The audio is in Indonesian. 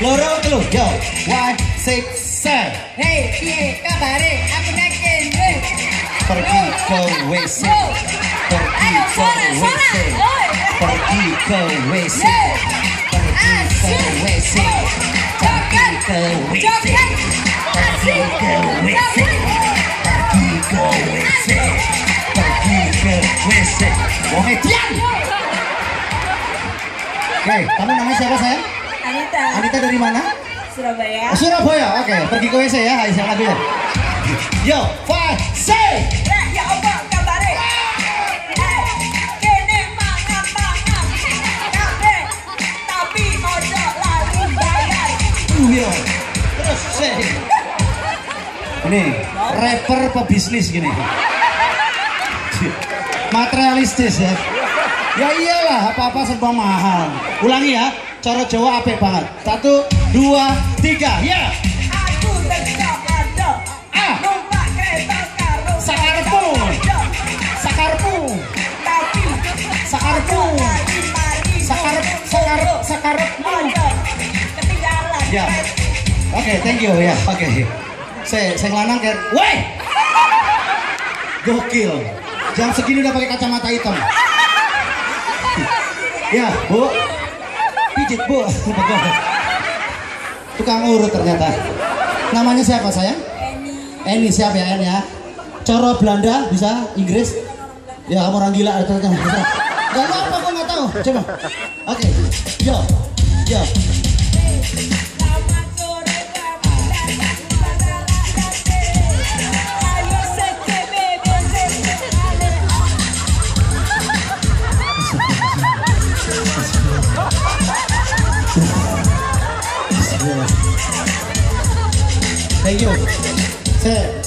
loro, telu. Yo. One, six, seven. Hei, piye kabare? Aku nang kene. Pergi ke WC. Pergi Ayo, ke suara, suara. WC. Oi. Pergi ke WC. Yeay. Pergi ke Asik. WC. Pergi ke WC. Joget. Pergi ke WC. Pergi ke WC. Pergi ke WC. Wong Edian. Oke, kamu namanya siapa sayang? Anita, Anita dari mana? Surabaya. Oh, Surabaya. Oke, pergi ke WC ya. Siapa lagunya? Yo, five, six. Ya, ya apa kabare? Eh. Iya. Terus sih. Ini rapper pebisnis gini. Materialistis ya. Ya iyalah, apa-apa serba mahal. Ulangi ya, cara Jawa apik banget. Satu, dua, tiga, ya. Aku ada. Ah. Numpak kereta karo Sakarepmu. ada. Sakarpu, Tapi sakarpu, mari-mari sakarep, sakarep, sakarepmu. Ojo. Ketinggalan. Ya. Oke, thank you ya. Oke. Saya saya lanang kan. Woi. Gokil. Jam segini udah pakai kacamata hitam. Ya, Bu. Pijit, Bu. Tukang urut ternyata. Namanya siapa, sayang? Eni siap ya, En ya. Coro Belanda bisa Inggris? Ya, kamu orang gila ternyata. Gak apa, aku nggak tahu. Coba. Oke. Yo. Yo. kamu dan Ayo CCBBC Thank you. Saya